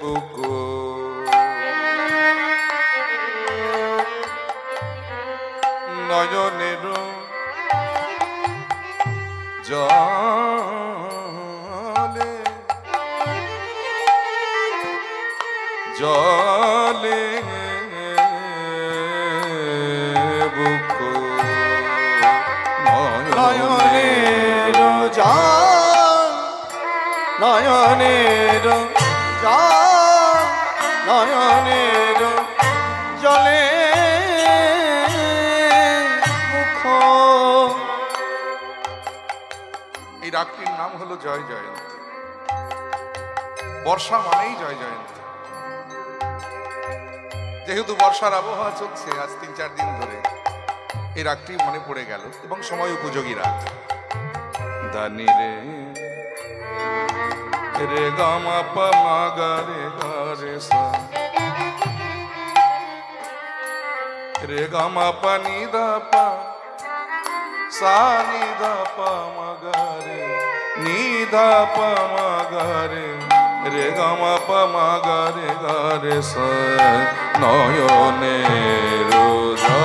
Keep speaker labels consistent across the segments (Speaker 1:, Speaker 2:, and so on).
Speaker 1: বুকু জয় জয়ন্তী। বর্ষা মানেই জয় জয়ন্তী। যেহেতু বর্ষার আবহাওয়া চলছে, আজ তিন চার দিন ধরে এই রাগটি মনে পড়ে গেল এবং সময় উপযোগী রাগ দানি রে রে গামা মা রে গামা পা নি দা পা, সা নি দা পা নি দা পা মা গা রে রে গামা পা মা গা রে গা রে সা নয়নে রোজা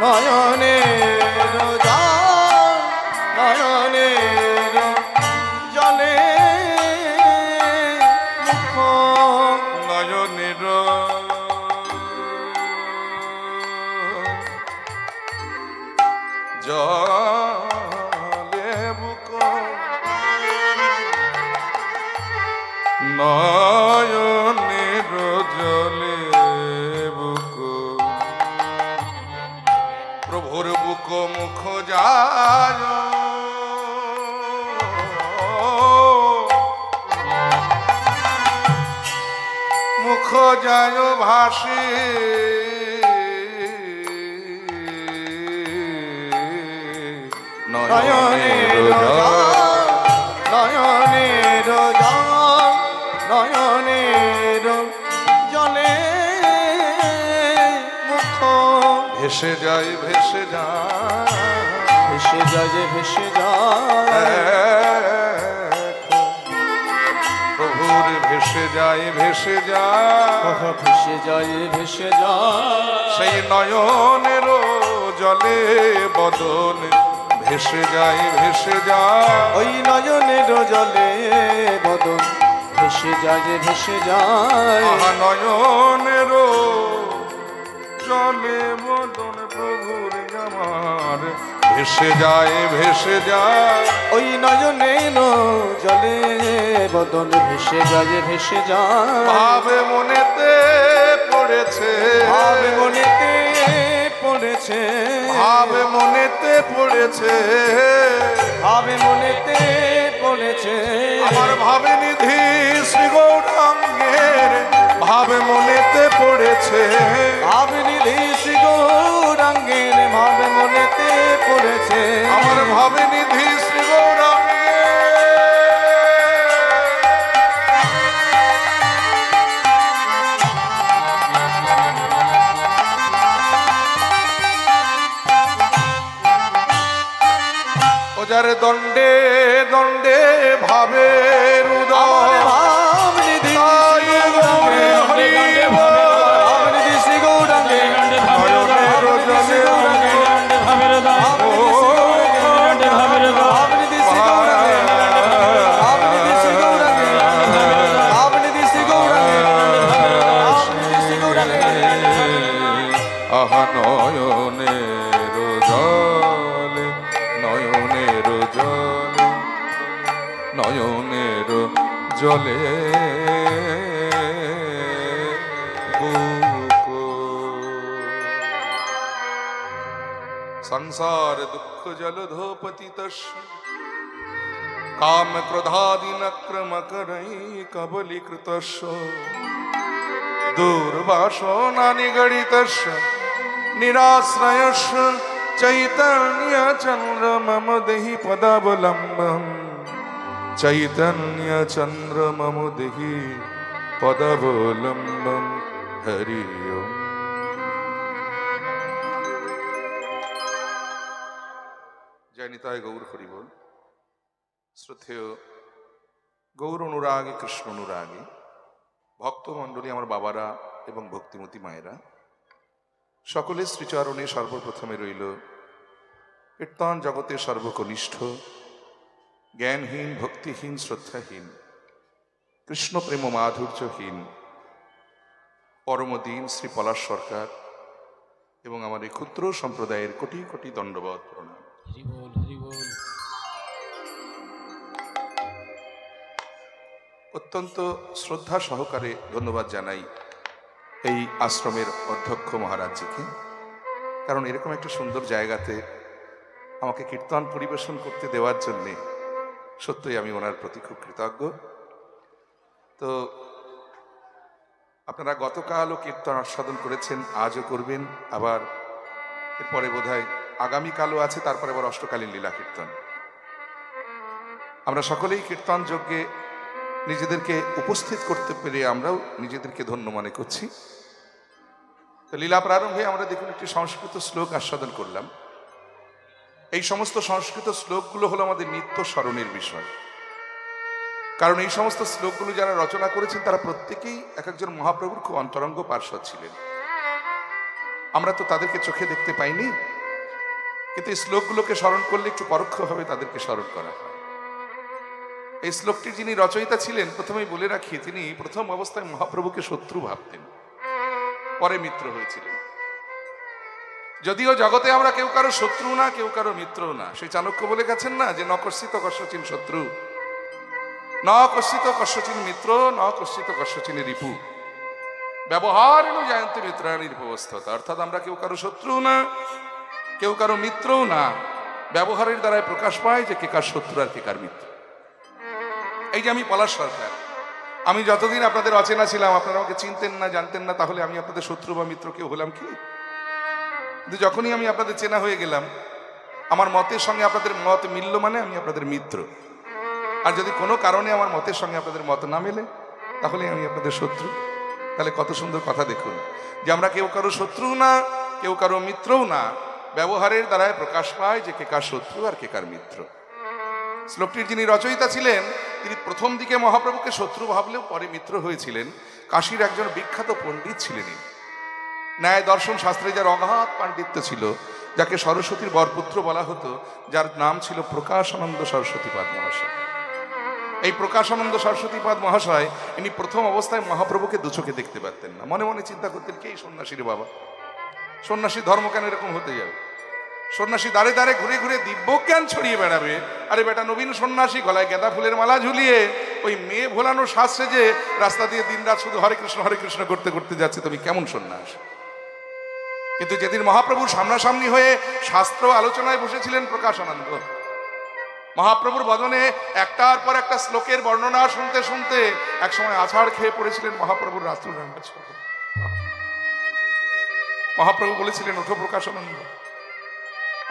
Speaker 2: নয়নের জান
Speaker 1: বদন ভেসে যায় ভেসে যায়।
Speaker 2: ওই নয়নের জলে বদন ভেসে যায় ভেসে যায়।
Speaker 1: নয়নের জলে বদন প্রভুর আমার ভেসে যায় ভেসে যায়।
Speaker 2: ওই নয়নের জলে বদন ভেসে যায় ভেসে যায়।
Speaker 1: ভাবে মনেতে পড়েছে।
Speaker 2: ভাবে মনেতে পড়েছে।
Speaker 1: ভাবে মনেতে পড়েছে।
Speaker 2: ভাবে মনেতে পড়েছে।
Speaker 1: আমার ভাবে নিধি শ্রী গৌরাঙ্গের ভাবে মনেতে পড়েছে।
Speaker 2: ভাবে নিধি শ্রী গৌরাঙ্গের ভাবে মনেতে পড়েছে।
Speaker 1: আমার ভাবে নিধি শ্রী যার দণ্ডে দণ্ডে ভাবের দুঃখ জলধোপতিত কাম ক্রোধাদিনক্রম করৈ কবলীকৃতস্য দুর্বাসনা নিগড়িতস্য নিরাশ্রয়স্য চৈতন্য চন্দ্র মম দেহি পদাবলম্বম চৈতন্য চন্দ্র মম জয় গৌর হরি বল শ্রদ্ধেয় গৌর অনুরাগী কৃষ্ণ অনুরাগী ভক্তমণ্ডলী আমার বাবারা এবং ভক্তিমতী মায়েরা সকলের শ্রীচরণে সর্বপ্রথমে রইল কীর্তন জগতের সর্বকনিষ্ঠ জ্ঞানহীন ভক্তিহীন শ্রদ্ধাহীন কৃষ্ণপ্রেম মাধুর্যহীন পরমদিন শ্রী পলাশ সরকার এবং আমার এই ক্ষুদ্র সম্প্রদায়ের কোটি কোটি দণ্ডবত প্রণাম অত্যন্ত শ্রদ্ধা সহকারে ধন্যবাদ জানাই এই আশ্রমের অধ্যক্ষ মহারাজজিকে। কারণ এরকম একটা সুন্দর জায়গাতে আমাকে কীর্তন পরিবেশন করতে দেওয়ার জন্যে সত্যই আমি ওনার প্রতি খুব কৃতজ্ঞ। তো আপনারা গতকালও কীর্তন আস্বাদন করেছেন, আজও করবেন, আবার এরপরে বোধ হয় আগামীকালও আছে, তারপরে আবার অষ্টকালীন লীলা কীর্তন। আমরা সকলেই কীর্তন যজ্ঞে নিজেদেরকে উপস্থিত করতে পেরে আমরাও নিজেদেরকে ধন্য মনে করছি। তো লীলা প্রারম্ভে আমরা দেখুন একটি সংস্কৃত শ্লোক আস্বাদন করলাম। এই সমস্ত সংস্কৃত শ্লোকগুলো হলো আমাদের নিত্য স্মরণের বিষয়। কারণ এই সমস্ত শ্লোকগুলো যারা রচনা করেছেন, তারা প্রত্যেকেই এক একজন মহাপ্রভুর খুব অন্তরঙ্গ পার্শ্বদ ছিলেন। আমরা তো তাদেরকে চোখে দেখতে পাইনি, কিন্তু এই শ্লোকগুলোকে স্মরণ করলে একটু পরোক্ষভাবে তাদেরকে স্মরণ করা হয়। এই শ্লোকটির যিনি রচয়িতা ছিলেন, প্রথমেই বলে রাখি, তিনি প্রথম অবস্থায় মহাপ্রভুকে শত্রু ভাবতেন। পরে মিত্র হয়েছিলেন। যদিও জগতে আমরা কেউ কারও শত্রু না, কেউ কারও মিত্র না। সেই চাণক্য বলে গেছেন না যে নকর্ষিত কর্ষচিন শত্রু। ন কর্ষিত কর্ষচিন মিত্র, ন কর্ষিত কর্ষচিন রিপু। ব্যবহার এলো জয়ন্ত মিত্রায়ণীর ব্যবস্থা অর্থাৎ আমরা কেউ কারও শত্রু না, কেউ কারও মিত্রও না। ব্যবহারের দ্বারাই প্রকাশ পায় যে, কে কার শত্রু আর কে কার মিত্র। এই যে আমি পলাশ সরকার, আমি যতদিন আপনাদের অচেনা ছিলাম, আপনারা আমাকে চিনতেন না, জানতেন না, তাহলে আমি আপনাদের শত্রু বা মিত্র কেউ হলাম কি? কিন্তু যখনই আমি আপনাদের চেনা হয়ে গেলাম, আমার মতের সঙ্গে আপনাদের মত মিলল মানে আমি আপনাদের মিত্র। আর যদি কোনো কারণে আমার মতের সঙ্গে আপনাদের মত না মেলে, তাহলে আমি আপনাদের শত্রু। তাহলে কত সুন্দর কথা দেখুন, যে আমরা কেউ কারও শত্রু না, কেউ কারও মিত্রও না, ব্যবহারের দ্বারাই প্রকাশ পায় যে কে কার শত্রু আর কে কার মিত্র। শ্লোকটির যিনি রচয়িতা ছিলেন, তিনি প্রথম দিকে মহাপ্রভুকে শত্রু ভাবলেও পরে মিত্র হয়েছিলেন। কাশীর একজন বিখ্যাত পণ্ডিত ছিলেন ন্যায় দর্শন শাস্ত্রে যার অগাধ পাণ্ডিত্য ছিল, যাকে সরস্বতীর বরপুত্র বলা হতো, যার নাম ছিল প্রকাশানন্দ সরস্বতীপাদ মহাশয়। এই প্রকাশানন্দ সরস্বতীপাদ মহাশয়, ইনি প্রথম অবস্থায় মহাপ্রভুকে দুচোখে দেখতে পারতেন না। মনে মনে চিন্তা করতেন, কে সন্ন্যাসীর বাবা? সন্ন্যাসীর ধর্ম কেন এরকম হতে যাবে? সন্ন্যাসী দাঁড়ে দাঁড়ে ঘুরে ঘুরে দিব্যজ্ঞান ছড়িয়ে বেড়াবে। আরে বেটা, নবীন সন্ন্যাসী, গলায় গেঁদা ফুলের মালা ঝুলিয়ে ওই মেয়ে ভোলানো শ্বাস সেজে রাস্তা দিয়ে দিনরাত শুধু হরে কৃষ্ণ হরে কৃষ্ণ করতে করতে যাচ্ছে। তুমি কেমন সন্ন্যাস? কিন্তু যেদিন মহাপ্রভুর সামনাসামনি হয়ে শাস্ত্র আলোচনায় বসেছিলেন প্রকাশানন্দ, মহাপ্রভুর বদনে একটার পর একটা শ্লোকের বর্ণনা শুনতে শুনতে একসময় আছাড় খেয়ে পড়েছিলেন মহাপ্রভুর ছবি মহাপ্রভু বলেছিলেন, ওঠো প্রকাশানন্দ।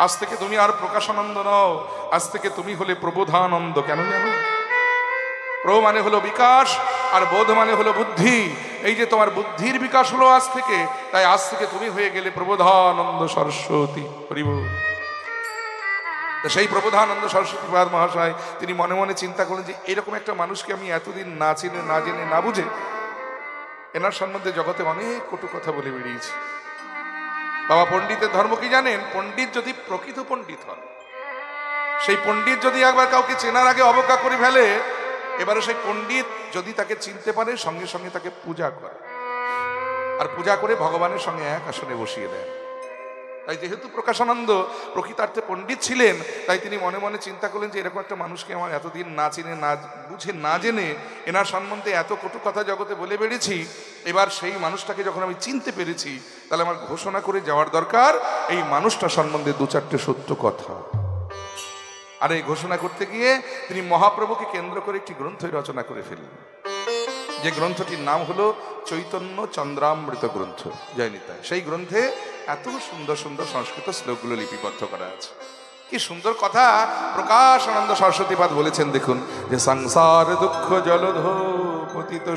Speaker 1: আজ থেকে তুমি আর প্রকাশানন্দ নও। আজ থেকে তুমি হলে প্রবোধানন্দ। কেন জানো? প্রভু মানে হলো বিকাশ আর বোধ মানে হলো বুদ্ধি। এই যে তোমার বুদ্ধির বিকাশ হলো আজ থেকে, তাই আজ থেকে তুমি হয়ে গেলে প্রবোধানন্দ সরস্বতী। হরিব সেই প্রবোধানন্দ সরস্বতী পাদ মহাশয়, তিনি মনে মনে চিন্তা করলেন যে এরকম একটা মানুষকে আমি এতদিন না চিনে, না জেনে, না বুঝে, এনার সম্বন্ধে জগতে অনেক কটু কথা বলে বেরিয়েছি বাবা পণ্ডিতের ধর্ম কি জানেন? পণ্ডিত যদি প্রকৃত পণ্ডিত হন, সেই পণ্ডিত যদি একবার কাউকে চেনার আগে অবজ্ঞা করে ফেলে, এবারে সেই পণ্ডিত যদি তাকে চিনতে পারে, সঙ্গে সঙ্গে তাকে পূজা করে। আর পূজা করে ভগবানের সঙ্গে এক আসনে বসিয়ে দেন তাই যেহেতু প্রকাশানন্দ প্রকৃতার্থে পণ্ডিত ছিলেন, তাই তিনি মনে মনে চিন্তা করলেন যে এরকম একটা মানুষকে আমার এতদিন না চিনে, না বুঝে, না জেনে, এনার সম্বন্ধে এত কটু কথা জগতে বলে বেড়েছি, এবার সেই মানুষটাকে যখন আমি চিনতে পেরেছি, তাহলে আমার ঘোষণা করে যাওয়ার দরকার, এই মানুষটা সম্বন্ধে দু চারটে সত্য কথা। আর এই ঘোষণা করতে গিয়ে তিনি মহাপ্রভুকে কেন্দ্র করে একটি গ্রন্থই রচনা করে ফেললেন। যে গ্রন্থটির নাম হলো চৈতন্য চন্দ্রামৃত গ্রন্থ জয়নিতায় সেই গ্রন্থে এত সুন্দর সুন্দর সংস্কৃত শ্লোকগুলো লিপিবদ্ধ করা আছে। কি সুন্দর কথা। প্রকাশ আনন্দ সরস্বতীপাদ বলেছেন, দেখুন, যে সংসার দুঃখ জলধ পতিত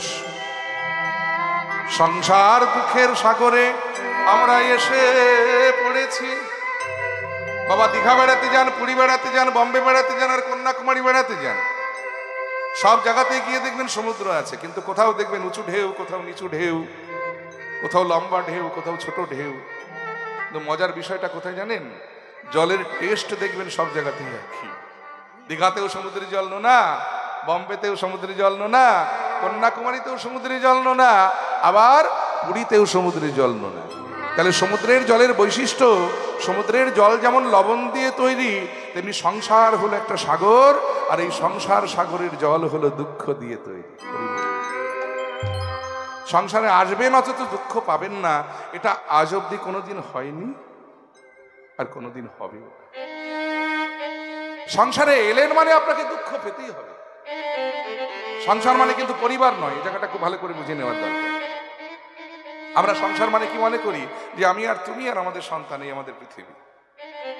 Speaker 1: সংসার দুঃখের সাগরে আমরা এসে পড়েছি। বাবা দীঘা বেড়াতে যান, পুরী বেড়াতে যান, বম্বে বেড়াতে যান, আর কন্যাকুমারী বেড়াতে যান। সব জায়গাতে গিয়ে দেখবেন সমুদ্র আছে, কিন্তু কোথাও দেখবেন উঁচু ঢেউ, কোথাও নিচু ঢেউ, কোথাও লম্বা ঢেউ, কোথাও ছোট ঢেউ। মজার বিষয়টা কোথায় জানেন? জলের টেস্ট দেখবেন সব জায়গাতেই একই। দীঘাতেও সমুদ্রের জল নোনা, বম্বেতেও সমুদ্রের জল নোনা, কন্যাকুমারীতেও সমুদ্রের জল নোনা, আবার পুরীতেও সমুদ্রের জল নোনা। তাহলে সমুদ্রের জলের বৈশিষ্ট্য, সমুদ্রের জল যেমন লবণ দিয়ে তৈরি, তেমনি সংসার হলো একটা সাগর, আর এই সংসার সাগরের জল হলো দুঃখ দিয়ে তৈরি। সংসারে আসবেন অথচ দুঃখ পাবেন না। এটা আজ অব্দি কোনোদিন হয়নি আর কোনোদিন হবেও না। সংসারে এলেন মানে আপনাকে দুঃখ পেতেই হবে। সংসার মানে কিন্তু পরিবার নয়, এই জায়গাটা খুব ভালো করে বুঝে নেওয়ার দরকার। আমরা সংসার মানে কি মনে করি? যে আমি আর তুমি আর আমাদের সন্তান এই আমাদের পৃথিবী।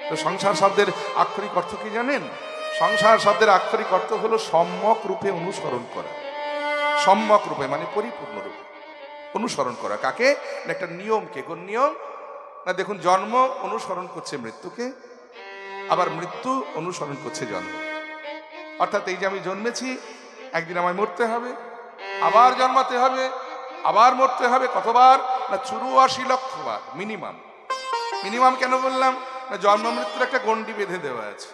Speaker 1: তো সংসার শব্দের আক্ষরিক অর্থ কি জানেন? সংসার শব্দের আক্ষরিক অর্থ হলো সম্যক রূপে অনুসরণ করা। সম্যক রূপে মানে পরিপূর্ণ রূপে অনুসরণ করা। কাকে? না একটা নিয়মকে। কোন নিয়ম? না দেখুন, জন্ম অনুসরণ করছে মৃত্যুকে, আবার মৃত্যু অনুসরণ করছে জন্ম। অর্থাৎ এই যে আমি জন্মেছি, একদিন আমায় মরতে হবে, আবার জন্মাতে হবে, আবার মরতে হবে, কতবার? না চুরাশি লক্ষ বার মিনিমাম। মিনিমাম কেন বললাম? না জন্ম মৃত্যুর একটা গণ্ডি বেঁধে দেওয়া আছে।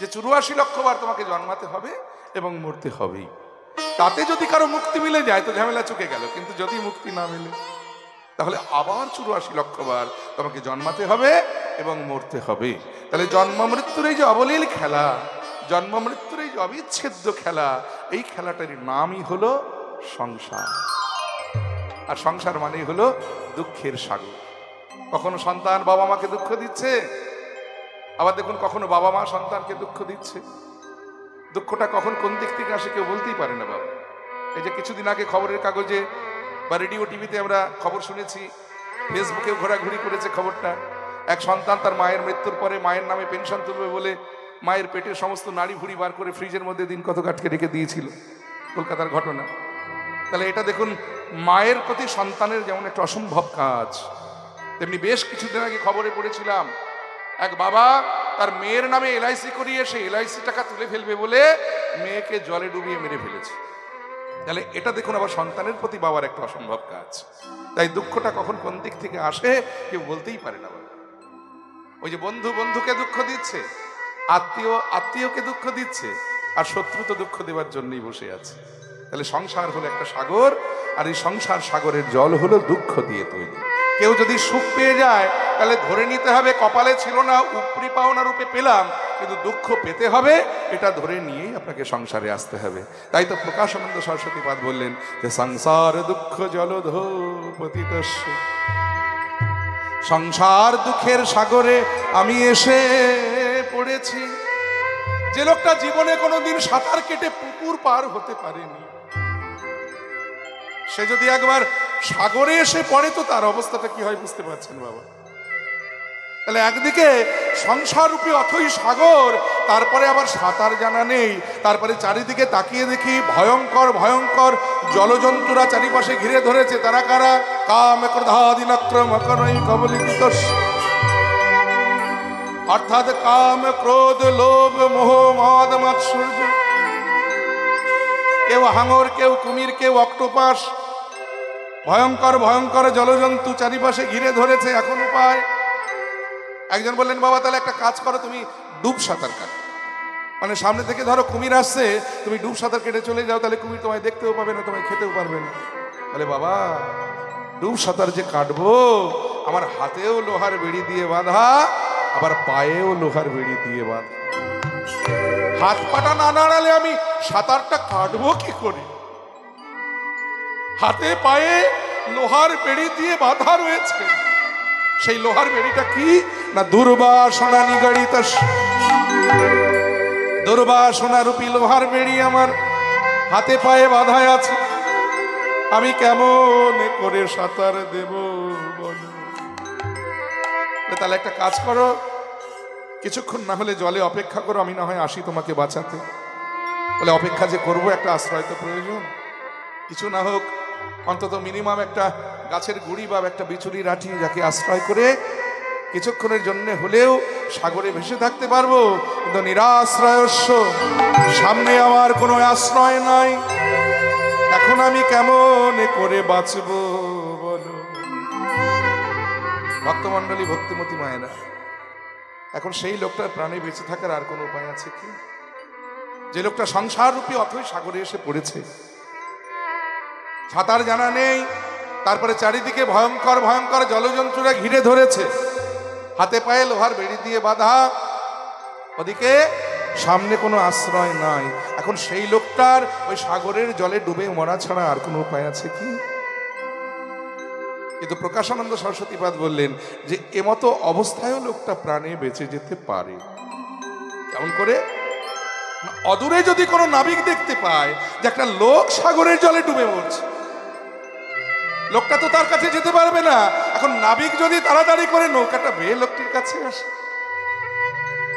Speaker 1: যে চুরাশি লক্ষ বার তোমাকে জন্মাতে হবে এবং মরতে হবেই। তাতে যদি কারও মুক্তি মিলে যায়, তো ঝামেলা চুকে গেল। কিন্তু যদি মুক্তি না মিলে, তাহলে আবার চুরাশি লক্ষ বার তোমাকে জন্মাতে হবে এবং মরতে হবে। তাহলে জন্ম মৃত্যুর এই যে অবলীল খেলা, জন্ম মৃত্যুর এই যে অবিচ্ছেদ্য খেলা, এই খেলাটার নামই হলো সংসার। আর সংসার মানেই হলো দুঃখের সাগর। কখনো সন্তান বাবা মাকে দুঃখ দিচ্ছে? আবার দেখুন, কখনো বাবা মা সন্তানকে দুঃখ দিচ্ছে? দুঃখটা কখন কোন দিক থেকে আসে কেউ বলতেই পারে না বাবা। এই যে কিছুদিন আগে খবরের কাগজে বা রেডিও টিভিতে আমরা খবর শুনেছি, ফেসবুকেও ঘোরাঘুরি করেছে খবরটা। এক সন্তান তার মায়ের মৃত্যুর পরে মায়ের নামে পেনশন তুলবে বলে মায়ের পেটের সমস্ত নাড়ি ভুড়ি বার করে ফ্রিজের মধ্যে দিন কত আটকে রেখে দিয়েছিল কলকাতার ঘটনা। তাহলে এটা দেখুন, মায়ের প্রতি সন্তানের যেমন একটা অসম্ভব কাজ, তেমনি বেশ কিছুদিন আগে খবরে পড়েছিলাম এক বাবা তার মেয়ের নামে এলআইসি করিয়ে সে এলআইসি টাকা তুলে ফেলবে বলে মেয়েকে জলে ডুবিয়ে মেরে ফেলেছে। তাহলে এটা দেখুন আবার সন্তানের প্রতি বাবার একটা অসম্ভব কাজ। তাই দুঃখটা কখন কোন দিক থেকে আসে কেউ বলতেই পারে না ওই যে বন্ধু বন্ধুকে দুঃখ দিচ্ছে, আত্মীয়, আত্মীয়কে দুঃখ দিচ্ছে, আর শত্রু তো দুঃখ দেওয়ার জন্যই বসে আছে। তাহলে সংসার হলো একটা সাগর, আর এই সংসার সাগরের জল হলো দুঃখ দিয়ে তৈরি। কেউ যদি সুখ পেয়ে যায়, তাহলে ধরে নিতে হবে কপালে ছিল না, উপরি পাওনা রূপে পেলাম, কিন্তু দুঃখ পেতে হবে, এটা ধরে নিয়েই আপনাকে সংসারে আসতে হবে। তাই তো প্রকাশানন্দ সরস্বতী পাদ বললেন যে, সংসার দুঃখ জলধ সংসার দুঃখের সাগরে আমি এসে পড়েছি। যে লোকটা জীবনে কোনোদিন সাঁতার কেটে পুকুর পার হতে পারেনি। সে যদি একবার সাগরে এসে পড়ে তো তার অবস্থাটা কি হয় বুঝতে পারছেন বাবা? তাহলে একদিকে সংসার রূপী অথই সাগর, তারপরে আবার সাঁতার জানা নেই, তারপরে চারিদিকে তাকিয়ে দেখি ভয়ঙ্কর ভয়ঙ্কর জলজন্তুরা চারিপাশে ঘিরে ধরেছে। তারা কারা? কাম ক্রোধাদিনক্রম অর্থাৎ কাম ক্রোধ, লোভ, মোহ, মদ, মাৎসর্য। কেউ হাঙর কেউ কুমির, কেউ অক্টোপাস। ভয়ঙ্কর ভয়ঙ্কর জলজন্তু চারিপাশে ঘিরে ধরেছে, এখন উপায় একজন বললেন, বাবা, তাহলে একটা কাজ করো, তুমি ডুব সাঁতার কাটো। মানে সামনে থেকে ধরো কুমির আসছে, তুমি ডুব সাঁতার কেটে চলে যাও, তাহলে কুমির তোমায় দেখতেও পাবে না, তোমায় খেতেও পারবে না। বলে, বাবা, ডুব সাঁতার যে কাটবো, আমার হাতেও লোহার বেড়ি দিয়ে বাঁধা, আবার পায়েও লোহার বেড়ি দিয়ে বাঁধা। হাত পাটা না নাড়ালে আমি সাঁতারটা কাটবো কি করে? হাতে পায়ে লোহার বেড়ি দিয়ে বাঁধা রয়েছে। সেই লোহার বেড়িটা কি? না দুর্বাসনা নিগড়িত দুর্বাসনা রূপী লোহার বেড়ি আমার হাতে পায়ে বাঁধায় আছে। আমি কেমন করে সাঁতার দেব বলো? তাহলে একটা কাজ করো কিছুক্ষণ না হলে জলে অপেক্ষা করো, আমি না হয় আসি তোমাকে বাঁচাতে। বলে, অপেক্ষা যে করব, একটা আশ্রয় তো প্রয়োজন। কিছু না হোক, অন্তত মিনিমাম একটা গাছের গুড়ি বা একটা বিচুরি রাঠি যাকে আশ্রয় করে কিছুক্ষণের জন্য হলেও সাগরে ভেসে থাকতে পারব, কিন্তু নিরাশ্রয়স্য সামনে আমার কোনো আশ্রয় নাই। এখন আমি কেমন করে বাঁচব, বলো? ভক্তমণ্ডলী, ভক্তিমতী মায়েরা এখন সেই লোকটার প্রাণে বেঁচে থাকার আর কোনো উপায় আছে কি? যে লোকটা সংসার রূপী অথই সাগরে এসে পড়েছে। সাঁতার জানা নেই, তারপরে চারিদিকে ভয়ঙ্কর ভয়ঙ্কর জলজন্তুরা ঘিরে ধরেছে। হাতে পায়ে লোহার বেড়ি দিয়ে বাঁধা। ওদিকে সামনে কোনো আশ্রয় নাই। এখন সেই লোকটার ওই সাগরের জলে ডুবে মরা ছাড়া আর কোনো উপায় আছে কি? কিন্তু প্রকাশানন্দ সরস্বতীপাদ বললেন যে এমতো অবস্থায়ও লোকটা প্রাণে বেঁচে যেতে পারে। কেমন করে? অদূরে যদি কোনো নাবিক দেখতে পায় যে একটা লোক সাগরের জলে ডুবে মরছে, লোকটা তো তার কাছে যেতে পারবে না। এখন নাবিক যদি তাড়াতাড়ি করে নৌকাটা বেয়ে লোকটির কাছে আসে,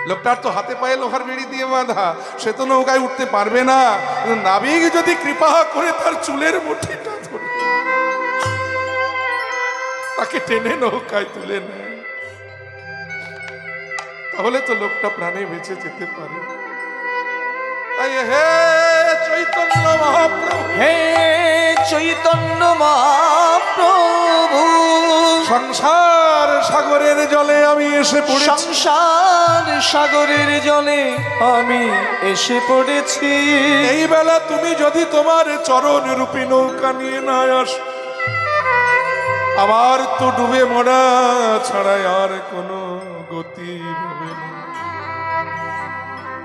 Speaker 1: লোকটার তো হাতে পায়ে লোহার বেড়ি দিয়ে বাঁধা, সে তো নৌকায় উঠতে পারবে না। নাবিক যদি কৃপা করে তার চুলের মুঠিটা ধরে তাকে টেনে নৌকায় তুলে নেয়। তাহলে তো লোকটা প্রাণে বেঁচে যেতে পারে। তাই হে চৈতন্য মহাপ্রভু।
Speaker 2: হে চৈতন্য মহাপ্রভু।
Speaker 1: সংসার সাগরের জলে আমি এসে পড়েছি।
Speaker 2: সংসার সাগরের জলে আমি এসে পড়েছি।
Speaker 1: এই বেলা তুমি যদি তোমার চরণ রূপী নৌকা নিয়ে না আস আমার তো ডুবে মরা ছাড়া আর কোনো গতি হবে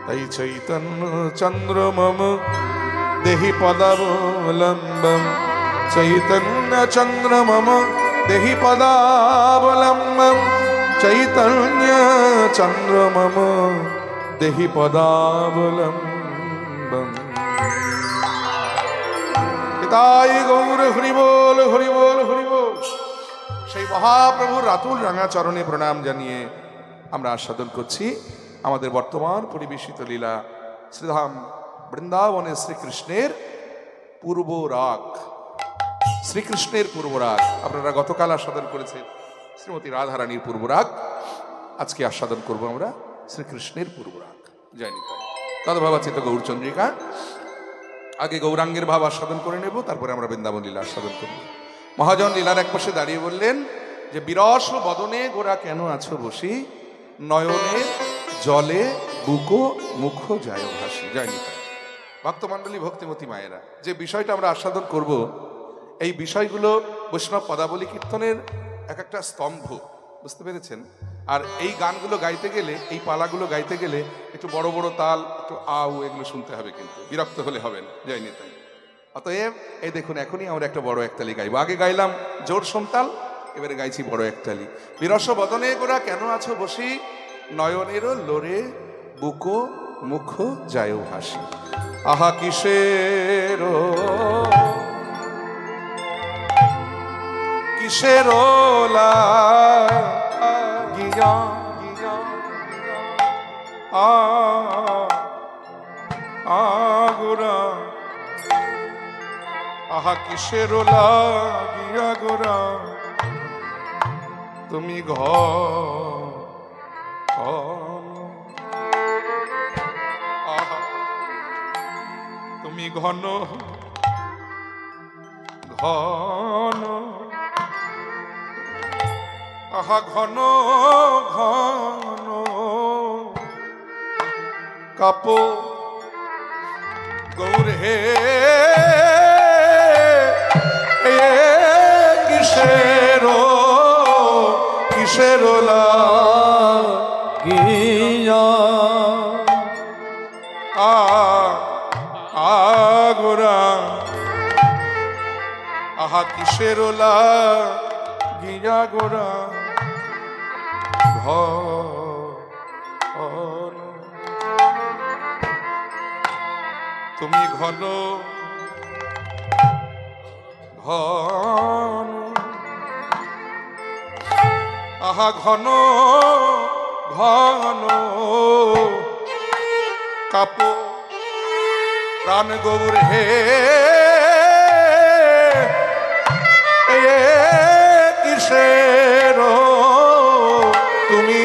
Speaker 1: তাই চৈতন্য চন্দ্র মম দেহি পদাবলম্বম। চৈতন্য চন্দ্র মম দেহি পদাবলম্বম। চৈতন্য চন্দ্র মম দেহি পদাবলম্বম। তাই গৌর হরিবোল হরিবোল হরিবোল। সেই মহাপ্রভুর রাতুল রাঙা চরণে প্রণাম জানিয়ে আমরা আস্বাদন করছি। আমাদের বর্তমান পরিবেশিত লীলা শ্রীধাম বৃন্দাবনে শ্রীকৃষ্ণের পূর্ব রাগ। শ্রীকৃষ্ণের পূর্ব রাগ। আপনারা গতকাল আস্বাদন করেছেন শ্রীমতী রাধারানীর পূর্ব রাগ। আজকে আস্বাদন করব আমরা শ্রীকৃষ্ণের পূর্ব রাগ। জয় নিতাই। তদভাবাচিত গৌরচন্দ্রিকা। আগে গৌরাঙ্গের ভাব আস্বাদন করে নেব, তারপরে আমরা বৃন্দাবন লীলা আস্বাদন করব। মহাজন লীলার এক পাশে দাঁড়িয়ে বললেন যে, বিরস বদনে গোরা কেন আছো বসি? নয়নে, জলে, বুকো, মুখ যায় ভাসি। যায় নিতাই। ভক্তমণ্ডলী, ভক্তিমতী মায়েরা, যে বিষয়টা আমরা আস্বাদন করব, এই বিষয়গুলো বৈষ্ণব পদাবলী কীর্তনের এক একটা স্তম্ভ, বুঝতে পেরেছেন? আর এই গানগুলো গাইতে গেলে, এই পালাগুলো গাইতে গেলে একটু বড় বড় তাল, একটু আউ এগুলো শুনতে হবে কিন্তু। বিরক্ত হলে হবেন জয় নিতাই। অতএব, এই দেখুন, এখনই আমরা একটা বড় একতালি গাইবো। আগে গাইলাম জোর সন্তাল, এবারে গাইছি বড় একতালি। বিরস বদনে গোরা কেন আছো বসি? নয়নেরও লোরে বুকো মুখ যায় হাসি। আহা, কিসের? কিসের আ আগোরা আহা কিসের লাগিয়া গোরা তুমি ঘর তুমি ঘন ঘন। আহা, ঘন ঘন। কাপো গৌর হে। কিসের কিসের
Speaker 2: গিয়া
Speaker 1: আগোরা আহা কিসের গিয়া গোরা ঘন। তুমি ঘন ঘন। আহা ঘন ঘন। কাপো প্রাণ গৌর হে। কিসের? তুমি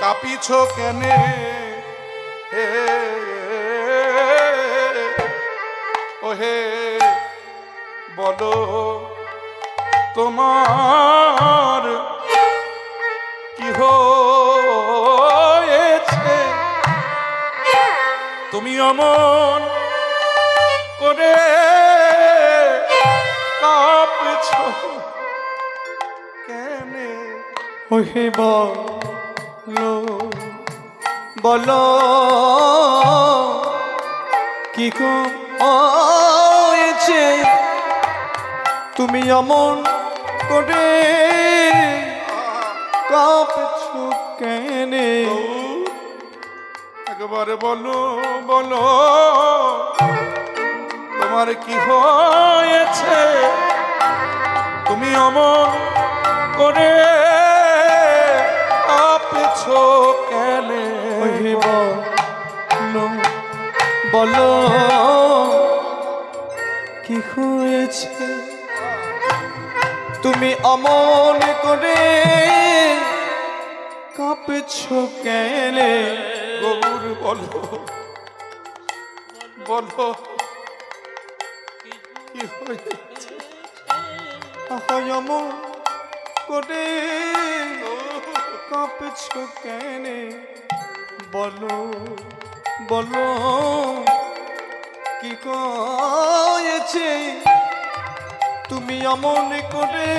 Speaker 1: কাপিছ কেনে? তোমার কি হয়েছে? তুমি অমন করে কাঁপছ কেনে?
Speaker 2: ওহে বলো বলো, কি হয়েছে? তুমি অমন করে কাঁপছ কেনে
Speaker 1: একবারে বলো বলো তোমার কি হয়েছে? তুমি অমন করে কাঁপছ কেনে
Speaker 2: বলো বলো কি হয়েছে? তুমি অমন করে কাঁপছ কেনে?
Speaker 1: গৌর বলো। বলো। কি হয়েছে?
Speaker 2: অমন করে কাঁপছ কেনে? বলো বলো। কি হয়েছে তুমি অমন করে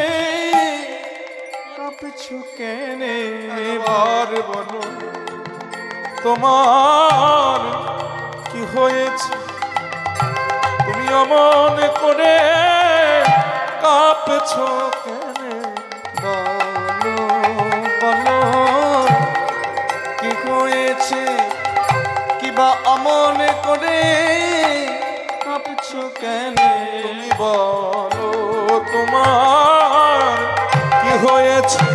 Speaker 2: কাঁপছ কেনে
Speaker 1: এবার বলো তোমার কি হয়েছে? তুমি অমন করে কাঁপছ কেনে
Speaker 2: বলো বলো কি হয়েছে? কিবা অমন করে কাঁপছ কেনে
Speaker 1: তুমি বলো। তোমার কি হয়েছে?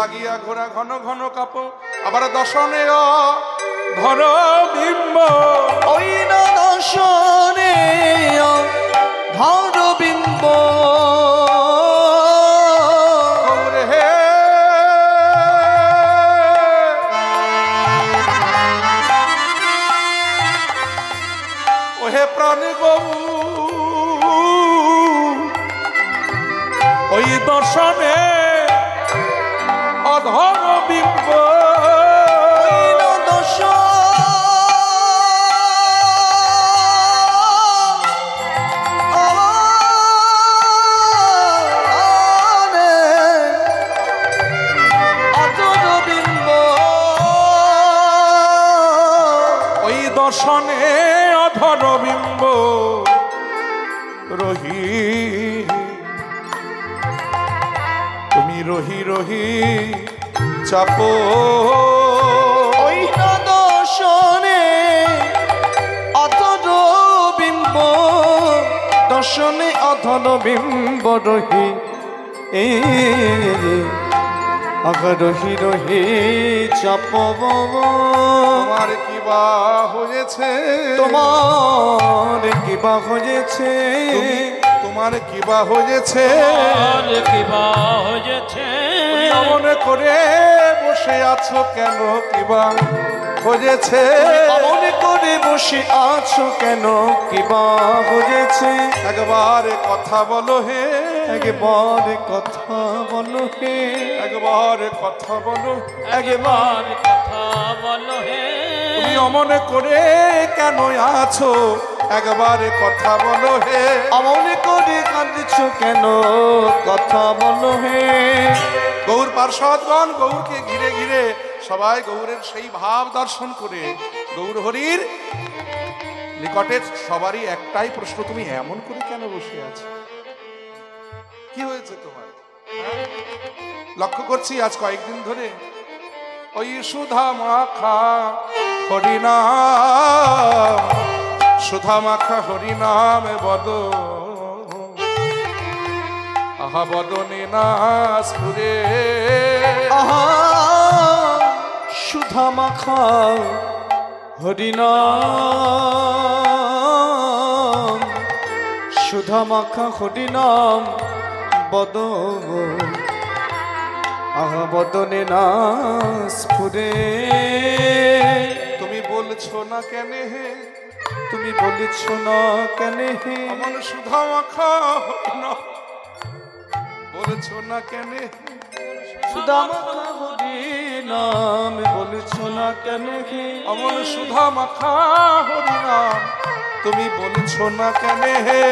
Speaker 1: লাগিয়া ঘোরা ঘন ঘন কাপ। আবার দশনে ধর বিম্ব।
Speaker 2: ওই না দর্শনে ধর বিম্ব।
Speaker 1: ওহে প্রাণ গৌ ওই দর্শনে অধর বিম্ব রহি। তুমি রহি রহি চাপো।
Speaker 2: দর্শনে অথর বিম্ব দর্শনে অথর বিম্ব রহি রহি রহি চাপ।
Speaker 1: বা হয়েছে।
Speaker 2: তোমার কিবা হয়েছে।
Speaker 1: তোমার কি বা হয়েছে।
Speaker 3: আর কিবা হয়েছে।
Speaker 1: মনে করে বসে আছো কেন? কিবা হয়েছে।
Speaker 2: অমন করে করে বসে আছো কেন? কি বা হয়েছে।
Speaker 1: একবার কথা বলো হে।
Speaker 2: একবার কথা বলো হে।
Speaker 1: একবার কথা বলো
Speaker 3: একবার কথা বলো হে।
Speaker 1: তুমি অমনে করে কেন আছো? একবার কথা বলো হে।
Speaker 2: আমন করে কাঁদছো কেন? কথা বলো হে।
Speaker 1: গৌর পার্শ্বদগণ গৌরকে ঘিরে ঘিরে সবাই গৌরের সেই ভাব দর্শন করে। গৌর হরির নিকটে সবারই একটাই প্রশ্ন, তুমি এমন করে কেন বসে আছো? কি হয়েছে তোমার? হ্যাঁ? লক্ষ্য করছি আজ কয়েকদিন ধরে ওই সুধা মাখা হরিনাম, সুধা মাখা হরিনাম বদ আহা বদনে নাসপুরে
Speaker 2: আহা, সুধা মাখা হরিনাম, সুধা মাখা হরিনাম বদ আহা বদনে না স্ফুরে
Speaker 1: তুমি বলছো না কেন হে?
Speaker 2: তুমি বলেছ না কেন হে?
Speaker 1: অমন সুধা মাখা হরিনাম বলছো না কেন?
Speaker 2: সুধা মাখা হরিনাম বলেছ না কেন হে?
Speaker 1: অমন সুধা মাখা হরিনাম তুমি বলছো না কেন হে?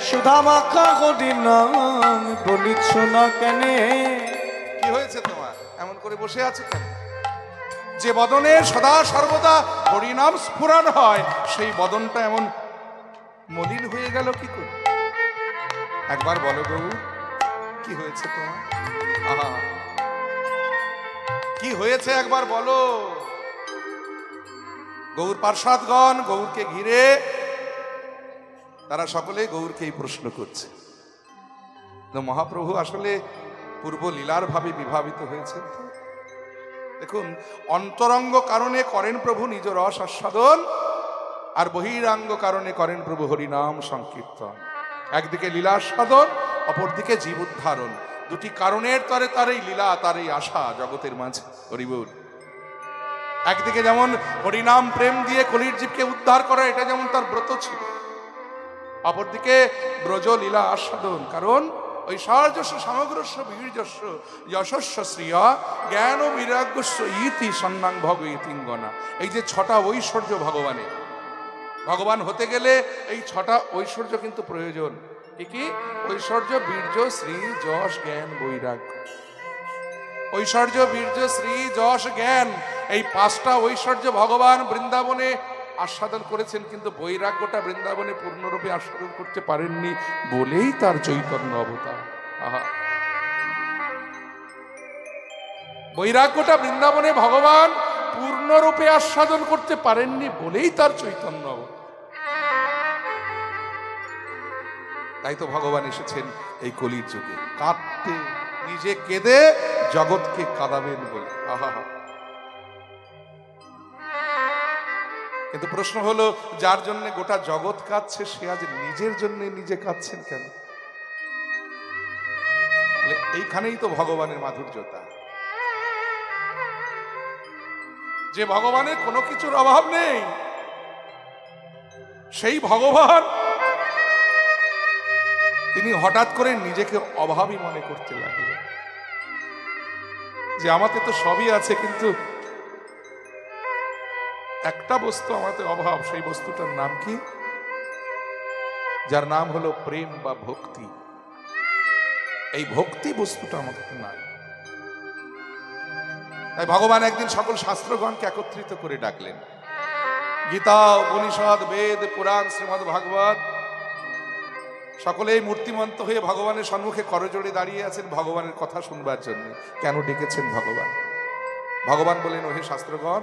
Speaker 2: সুধা মাখা হরিনাম বলেছ না কেন
Speaker 1: করে বসে আছো কেন? যে বদনে সদা সর্বদা হরিনাম স্ফুরণ হয়, সেই বদনটা এমন মলিন হয়ে গেল কি করে? একবার বলো গৌ, কি হয়েছে তোমার? কি হয়েছে একবার বলো? গৌর পার্ষদগণ গৌরকে ঘিরে তারা সকলে গৌরকে এই প্রশ্ন করছে। তো মহাপ্রভু আসলে পূর্ব লীলার ভাবে বিভাবিত হয়েছেন? তো? দেখুন, অন্তরঙ্গ কারণে করেন প্রভু নিজ রস আস্বাদন, আর বহিরাঙ্গ কারণে করেন প্রভু হরিনাম সংকীর্তন। একদিকে লীলাস্বাদন অপরদিকে জীব উদ্ধারণ। দুটি কারণের তরে তার এই লীলা, তার এই আশা জগতের মাঝে হরিবুল একদিকে যেমন হরিনাম প্রেম দিয়ে কলির জীবকে উদ্ধার করা, এটা যেমন তার ব্রত ছিল। অপরদিকে ব্রজ লীলা আস্বাদন, কারণ ঐশ্বর্যস্য সমগ্রস্য বীর্যস্য যশস্য শ্রিয়া, জ্ঞান ও বৈরাগ্যস্য ইতি সন্নাং ভগ ইতিঙ্গনা এই যে ছটা ঐশ্বর্য ভগবানের ভগবান হতে গেলে এই ছটা ঐশ্বর্য কিন্তু প্রয়োজন। কি? ঐশ্বর্য, বীর্য, শ্রী, যশ, জ্ঞান, বৈরাগ্য। ঐশ্বর্য, বীর্য, শ্রী, যশ, জ্ঞান, এই পাঁচটা ঐশ্বর্য ভগবান বৃন্দাবনে আস্বাদন করেছেন, কিন্তু বৈরাগ্যটা বৃন্দাবনে পূর্ণরূপে আস্বাদন করতে পারেননি বলেই তার চৈতন্য অবতার। আহা। বৈরাগ্যটা বৃন্দাবনে ভগবান পূর্ণরূপে আস্বাদন করতে পারেননি বলেই তার চৈতন্য তাই তো ভগবান এসেছেন এই কলির যুগে। কাঁদতে, নিজে কেঁদে জগৎকে কাঁদাবেন বলে। আহা। কিন্তু প্রশ্ন হলো, যার জন্য গোটা জগৎ কাঁদছে, সে আজ নিজের জন্য নিজে কাঁদছেন কেন? এইখানেই তো ভগবানের মাধুর্যতা। যে ভগবানের কোনো কিছুর অভাব নেই, সেই ভগবান তিনি হঠাৎ করে নিজেকে অভাবী মনে করতে লাগলেন। যে আমাকে তো সবই আছে, কিন্তু একটা বস্তু আমাদের অভাব, সেই বস্তুটার নাম কি? যার নাম হলো প্রেম বা ভক্তি। এই ভক্তি বস্তুটা আমাদের নাই। তাই ভগবান একদিন সকল শাস্ত্রগণকে একত্রিত করে ডাকলেন। গীতা, উপনিষদ, বেদ, পুরাণ, শ্রীমদ ভাগবত, সকলেই মূর্তিমন্ত হয়ে ভগবানের সম্মুখে করজোড়ে দাঁড়িয়ে আছেন ভগবানের কথা শুনবার জন্য। কেন ডেকেছেন ভগবান? ভগবান বলেন, ওহে শাস্ত্রগণ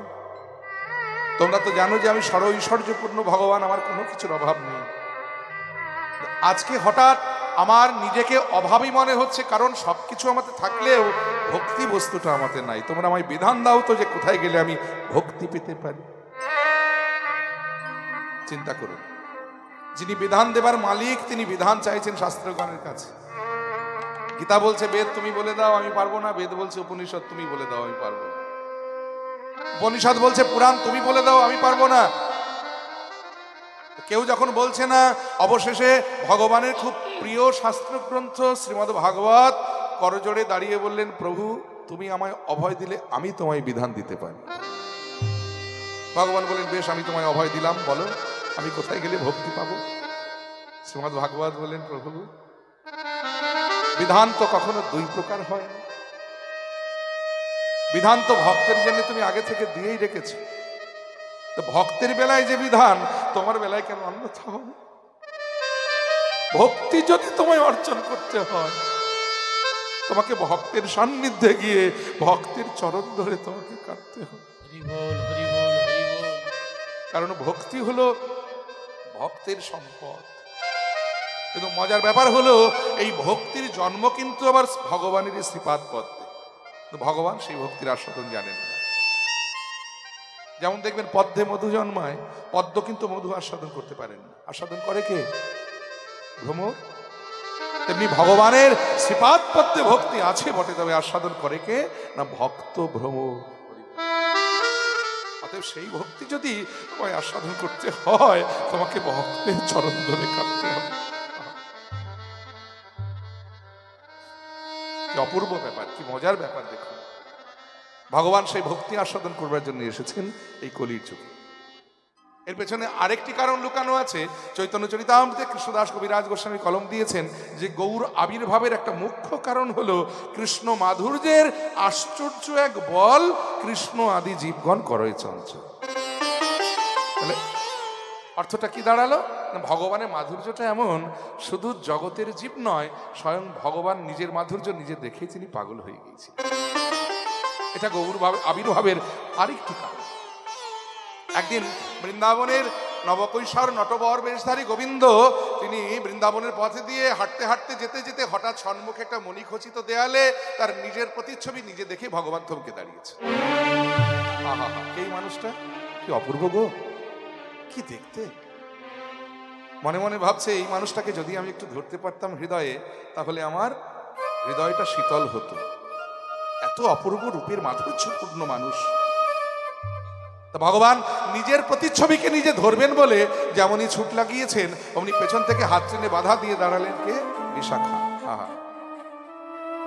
Speaker 1: তোমরা তো জানো যে আমি সর ঐশ্বর্যপূর্ণ ভগবান, আমার কোনো কিছুর অভাব নেই। আজকে হঠাৎ আমার নিজেকে অভাবী মনে হচ্ছে, কারণ সব কিছু আমাদের থাকলেও ভক্তি বস্তুটা আমাদের নাই। তোমরা আমায় বিধান দাও তো যে কোথায় গেলে আমি ভক্তি পেতে পারি। চিন্তা করুন, যিনি বিধান দেবার মালিক, তিনি বিধান চাইছেন শাস্ত্রগণের কাছে। গীতা বলছে, বেদ তুমি বলে দাও, আমি পারব না। বেদ বলছে উপনিষদ তুমি বলে দাও, আমি পারব না। উপনিষদ বলছে, পুরাণ তুমি বলে দাও, আমি পারব না। কেউ যখন বলছে না, অবশেষে ভগবানের খুব প্রিয় শাস্ত্রগ্রন্থ শ্রীমদ্ ভাগবত করজোড়ে দাঁড়িয়ে বললেন, প্রভু, তুমি আমায় অভয় দিলে আমি তোমায় বিধান দিতে পারি। ভগবান বললেন, বেশ, আমি তোমায় অভয় দিলাম, বলো, আমি কোথায় গেলে ভক্তি পাবো? শ্রীমদ্ ভাগবত বললেন, প্রভু, বিধান তো কখনো দুই প্রকার হয় বিধান তো ভক্তের জন্য তুমি আগে থেকে দিয়েই রেখেছো। তো ভক্তের বেলায় যে বিধান তোমার বেলায় কেন অন্যথা হবে? ভক্তি যদি তোমায় অর্জন করতে হয় তোমাকে ভক্তের সান্নিধ্যে গিয়ে ভক্তের চরণ ধরে তোমাকে কাটতে হবে। কারণ ভক্তি হলো ভক্তের সম্পদ। কিন্তু মজার ব্যাপার হলো এই ভক্তির জন্ম কিন্তু আবার ভগবানের শ্রীপাদ পদ্মে কিন্তু ভগবান সেই ভক্তির আস্বাদন জানেন না। যেমন দেখবেন পদ্মে মধু জন্মায়, পদ্ম কিন্তু মধু আস্বাদন করতে পারেন আস্বাদন করে কে? ভ্রমর? তেমনি ভগবানের শ্রীপাদ পদ্মে ভক্তি আছে বটে, তবে আস্বাদন করে কে? না ভক্ত ভ্রমর? অতএব সেই ভক্তি যদি তোমায় আস্বাদন করতে হয়, তোমাকে ভক্তের চরণ ধরে কাটতে হবে। কি অপূর্ব ব্যাপার, কি মজার ব্যাপার দেখুন। ভগবান সেই ভক্তি আস্বাদন করবার জন্য এসেছেন এই কলির যুগে। এর পেছনে আরেকটি কারণ লুকানো আছে। চৈতন্য চরিতামৃতে কৃষ্ণদাস কবিরাজ গোস্বামী কলম দিয়েছেন যে গৌর আবির্ভাবের একটা মুখ্য কারণ হলো কৃষ্ণ মাধুর্যের আশ্চর্য এক বল কৃষ্ণ আদি জীবগণ করয় চঞ্চল। অর্থটা কি দাঁড়াল? ভগবানের মাধুর্যটা এমন, শুধু জগতের জীব নয়, স্বয়ং ভগবান নিজের মাধুর্য নিজে দেখেই তিনি পাগল হয়ে গিয়েছে এটা গৌর ভাবে, আবির্ভাবের আরেকটি কারণ। একদিন বৃন্দাবনের নবকৈশোর নটবর বেশধারী গোবিন্দ, তিনি বৃন্দাবনের পথে দিয়ে হাঁটতে হাঁটতে যেতে যেতে হঠাৎ সম্মুখে একটা মণিখচিত দেয়ালে তার নিজের প্রতিচ্ছবি নিজে দেখে ভগবান থমকে দাঁড়িয়েছে। আহা, এই মানুষটা কি অপূর্ব গো! কি দেখতে? মনে মনে ভাবছে, এই মানুষটাকে যদি আমি একটু ধরতে পারতাম হৃদয়ে, তাহলে আমার হৃদয়টা শীতল হতো। এত অপূর্ব রূপের মাধুর্যপূর্ণ মানুষ। তা ভগবান নিজের প্রতিচ্ছবিকে নিজে ধরবেন বলে যেমনই ছুট লাগিয়েছেন, অমনি পেছন থেকে হাত টেনে বাধা দিয়ে দাঁড়ালেন কে? বিশাখা। আহা।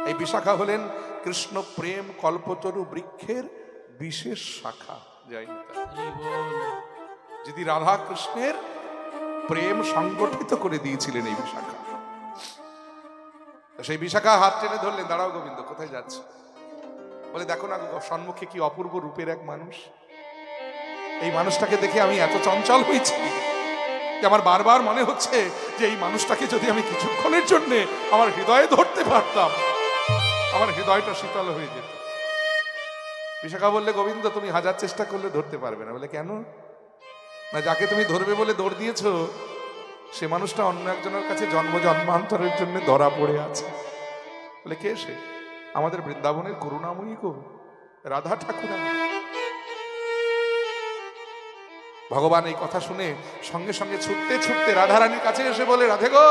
Speaker 1: এই বিশাখা হলেন কৃষ্ণ প্রেম কল্পতরু বৃক্ষের বিশেষ শাখা। যাই যদি রাধা কৃষ্ণের প্রেম সংগঠিত করে দিয়েছিলেন এই বিশাখা। সেই বিশাখা হাত টেনে ধরলেন, দাঁড়াও গোবিন্দ, কোথায় যাচ্ছে? বলে, দেখো না সম্মুখে কি অপূর্ব রূপের এক মানুষ। এই মানুষটাকে দেখে আমি এত চঞ্চল হয়েছি যে আমার বারবার মনে হচ্ছে যে এই মানুষটাকে যদি আমি কিছুক্ষণের জন্য আমার হৃদয়ে ধরতে পারতাম, আমার হৃদয়টা শীতল হয়ে যেত। বিশাখা বললে, গোবিন্দ, তুমি হাজার চেষ্টা করলে ধরতে পারবে না। বলে, কেন? না, যাকে তুমি ধরবে বলে দৌড় দিয়েছ, সে মানুষটা অন্য একজনের কাছে জন্ম জন্মান্তরের জন্য ধরা পড়ে আছে। বলে, কে সে? আমাদের বৃন্দাবনের করুণাময়ী গো, রাধা ঠাকুর। ভগবান এই কথা শুনে সঙ্গে সঙ্গে ছুটতে ছুটতে রাধারানীর কাছে এসে বলে, রাধে গো,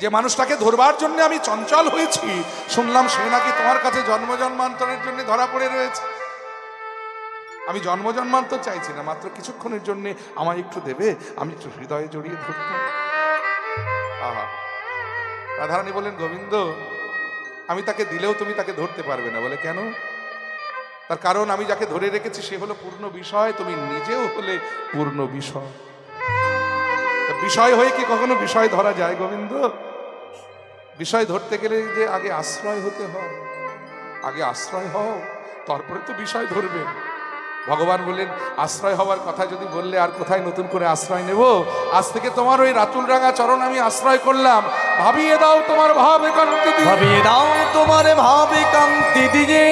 Speaker 1: যে মানুষটাকে ধরবার জন্য আমি চঞ্চল হয়েছি, শুনলাম সে নাকি তোমার কাছে জন্ম জন্মান্তরের জন্য ধরা পড়ে রয়েছে। আমি জন্ম জন্মান্তর চাইছি না, মাত্র কিছুক্ষণের জন্য আমায় একটু দেবে, আমি একটু হৃদয়ে জড়িয়ে ধরতাম আহা। রাধারানী বলেন গোবিন্দ, আমি তাকে দিলেও তুমি তাকে ধরতে পারবে না। বলে, কেন? তার কারণ আমি যাকে ধরে রেখেছি, সে হলো পূর্ণ বিষয়, তুমি নিজেও হলে পূর্ণ বিষয়। বিষয় হয়ে কি কখনো বিষয় ধরা যায়, গোবিন্দ? বিষয় ধরতে গেলে যে আগে আশ্রয় হতে হয়, আগে আশ্রয় হও, তারপরে তো বিষয় ধরবে। ভগবান বললেন আশ্রয় হওয়ার কথা যদি বললে আর কোথায় নতুন করে আশ্রয় নেব? আজ থেকে তোমার ওই রাতুল রাঙা চরণ আমি আশ্রয় করলাম। ভাবিয়ে দাও তোমার ভাবে কান্তি দিয়ে।
Speaker 2: ভাবিয়ে দাও তোমার ভাবে কান্তি দিয়ে।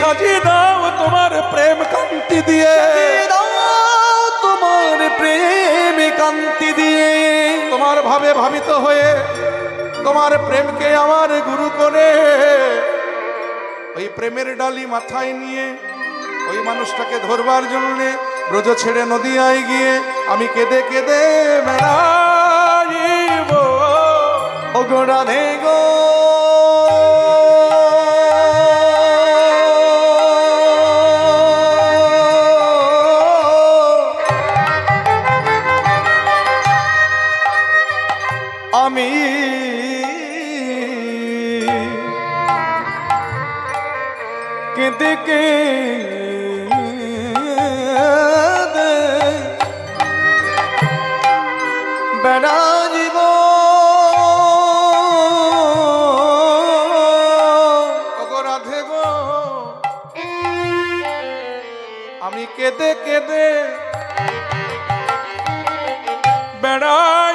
Speaker 1: সাজিয়ে দাও তোমার প্রেম কান্তি দিয়ে
Speaker 2: দাও তোমার প্রেমে কান্তি দিয়ে।
Speaker 1: তোমার ভাবে ভাবিত হয়ে তোমার প্রেমকে আমার গুরু করে। ওই প্রেমের ডালি মাথায় নিয়ে ওই মানুষটাকে ধরবার জন্য ব্রজ ছেড়ে নদিয়ায় গিয়ে আমি কেঁদে কেঁদে বেড়াইব
Speaker 2: ও গো রাধে গো।
Speaker 1: বেড়াইব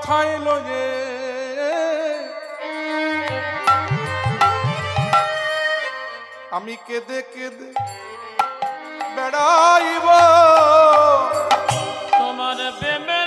Speaker 2: মাথায় লয়ে। আমি কেঁদে কেঁদে বেড়াইব।
Speaker 1: তোমার প্রেমের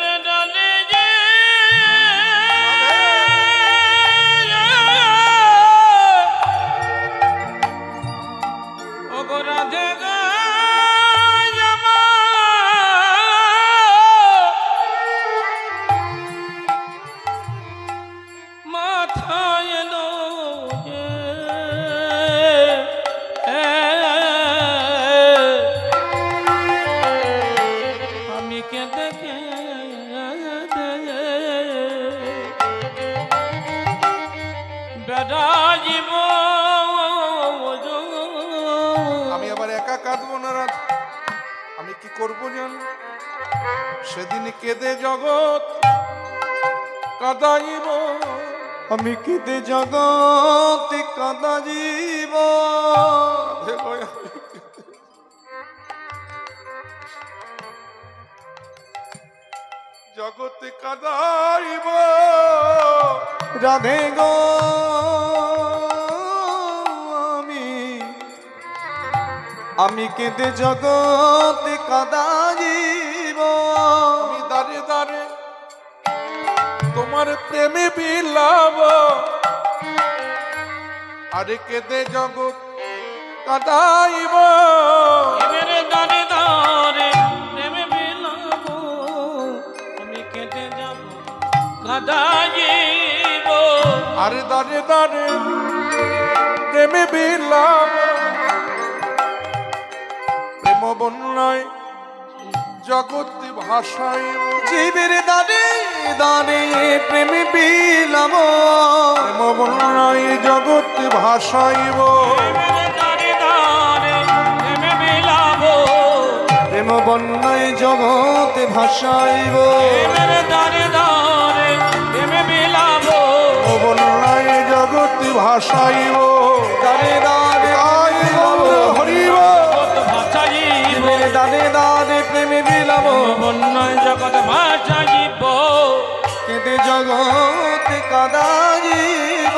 Speaker 1: সেদিন কেঁদে জগৎ কাদাইব,
Speaker 2: আমি কেঁদে জগতে কাদা জীব
Speaker 1: জগতে কাদাইব।
Speaker 2: রাধে গো, আমি আমি কেঁদে জগতে কাদা
Speaker 1: প্রেমে বিলাব। আরে কেঁদে জগৎ কাদাইব।
Speaker 3: এবারে দাঁড়ে দাঁড়ে প্রেমে মিলাবো আমি কেটে যাব কাদাইব।
Speaker 1: আরে দাঁড়ে দাঁড়ে প্রেমে বিলাব। প্রেম বন্যায় জগৎ ভাষাইব
Speaker 2: জীবের দাঁড়ে দাঁড়ে প্রেমে বিলাম
Speaker 1: প্রেম বন্যায় জগৎ
Speaker 3: দাঁড়ে প্রেমে
Speaker 2: বন্যায় জগতে ভাসাইব।
Speaker 1: বন্যায় জগৎ ভাষাইব
Speaker 2: দাঁড়ে দাঁড়ে
Speaker 1: গাইব হরিব।
Speaker 2: জীবের দাঁড়ে দাঁড়ে প্রেমে বিলাম
Speaker 3: বন্যায় জগৎ ভাষাইব
Speaker 2: কেঁদে জগতে কাদা জীব